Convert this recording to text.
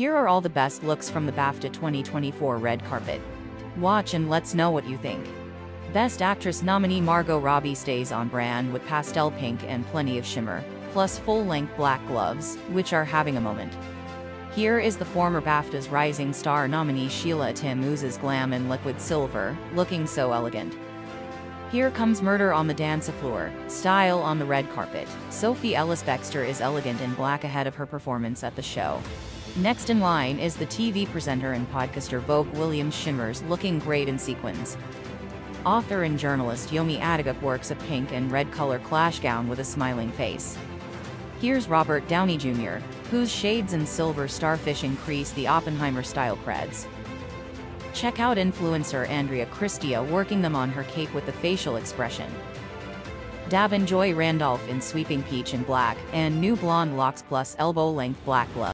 Here are all the best looks from the BAFTA 2024 red carpet. Watch and let's know what you think. Best Actress nominee Margot Robbie stays on brand with pastel pink and plenty of shimmer, plus full-length black gloves, which are having a moment. Here is the former BAFTA's Rising Star nominee Sheila Atim oozes glam in liquid silver, looking so elegant. Here comes murder on the dance floor, style on the red carpet. Sophie Ellis Bextor is elegant in black ahead of her performance at the show. Next in line is the TV presenter and podcaster Vogue Williams Shimmers looking great in sequins. Author and journalist Yomi Adegoke works a pink and red color clash gown with a smiling face. Here's Robert Downey Jr., whose shades and silver starfish increase the Oppenheimer-style creds. Check out influencer Andreea Cristea working them on her cape with the facial expression. Da'Vine Joy Randolph in sweeping peach and black, and new blonde locks plus elbow-length black glove.